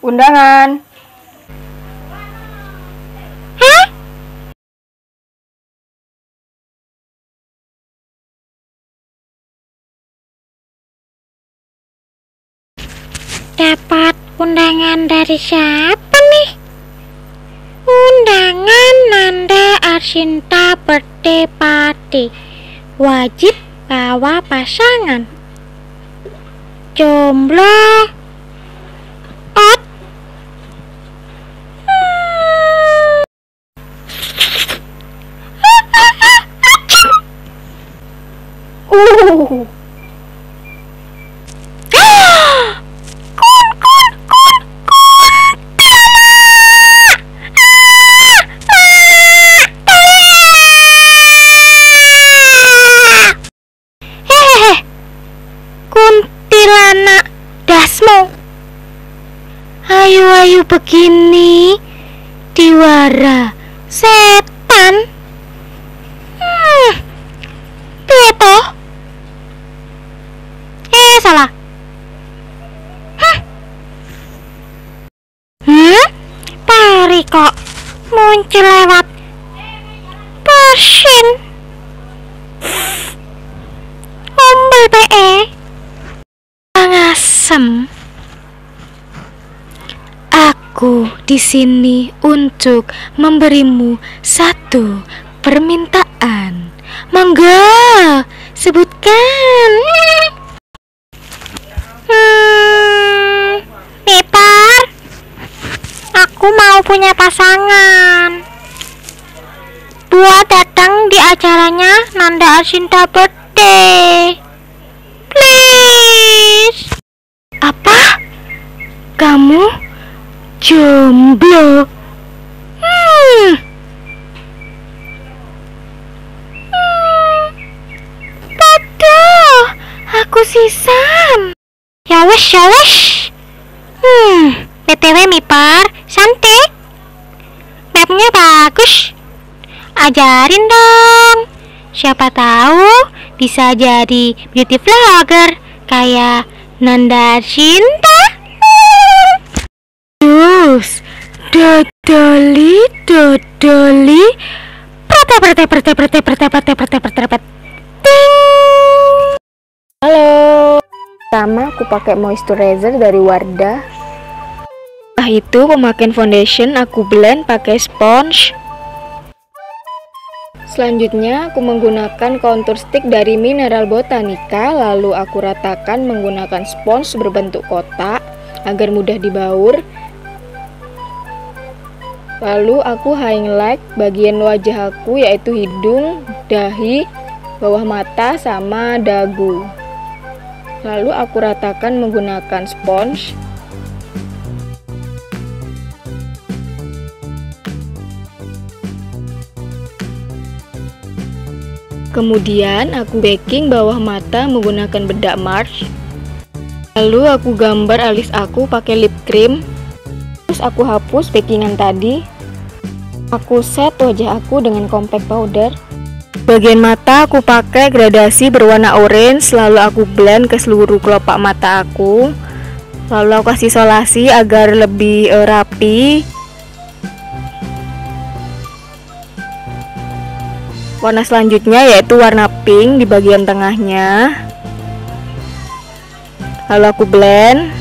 Undangan. Dapat undangan dari siapa nih? Undangan Nanda Arsinta birthday party. Wajib bawa pasangan. Jomblo. Kuntilanak dasmo Ayu-ayu begini Diwara Set Kok muncul lewat persin. Ombel PE Pangasem Aku di sini untuk memberimu satu permintaan. Monggo, sebutkan. Mau punya pasangan. Buat datang di acaranya Nanda Asinta Birthday. Please. Apa? Kamu jomblo? Hmm. Hmm. Bodoh. Aku sisan. Ya wes, ya wes. Hmm, BTW Mipar, cantik. Mapnya bagus. Ajarin dong. Siapa tahu bisa jadi beauty vlogger kayak Nanda Cinta. Terus, dodoli, dodoli, prete, prete, prete, prete, prete, prete, prete, prete, ting. Halo. Pertama aku pakai moisturizer dari Wardah. Setelah itu pemakaian foundation aku blend pakai sponge. Selanjutnya aku menggunakan contour stick dari Mineral Botanica lalu aku ratakan menggunakan spons berbentuk kotak agar mudah dibaur. Lalu aku highlight bagian wajah aku yaitu hidung, dahi, bawah mata sama dagu. Lalu aku ratakan menggunakan spons. Kemudian aku baking bawah mata menggunakan bedak March. Lalu aku gambar alis aku pakai lip cream. Terus aku hapus bakingan tadi. Aku set wajah aku dengan compact powder. Bagian mata aku pakai gradasi berwarna orange, lalu aku blend ke seluruh kelopak mata aku. Lalu aku kasih isolasi agar lebih eh, rapi. Warna selanjutnya yaitu warna pink di bagian tengahnya. Lalu aku blend.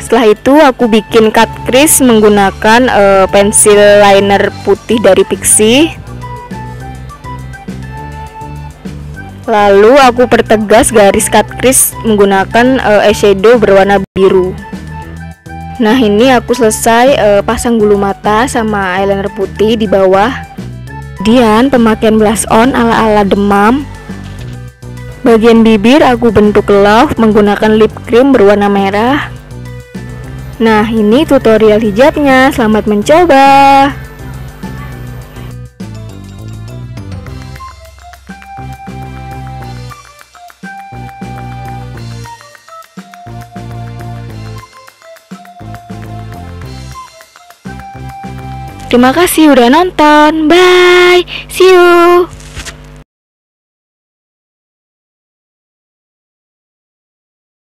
Setelah itu aku bikin cut crease menggunakan eh, pensil liner putih dari Pixie. Lalu aku pertegas garis cut crease menggunakan uh, eyeshadow berwarna biru. Nah ini aku selesai uh, pasang bulu mata sama eyeliner putih di bawah. Kemudian pemakaian blush on ala-ala demam. Bagian bibir aku bentuk love menggunakan lip cream berwarna merah. Nah ini tutorial hijabnya. Selamat mencoba. Terima kasih udah nonton. Bye. See you.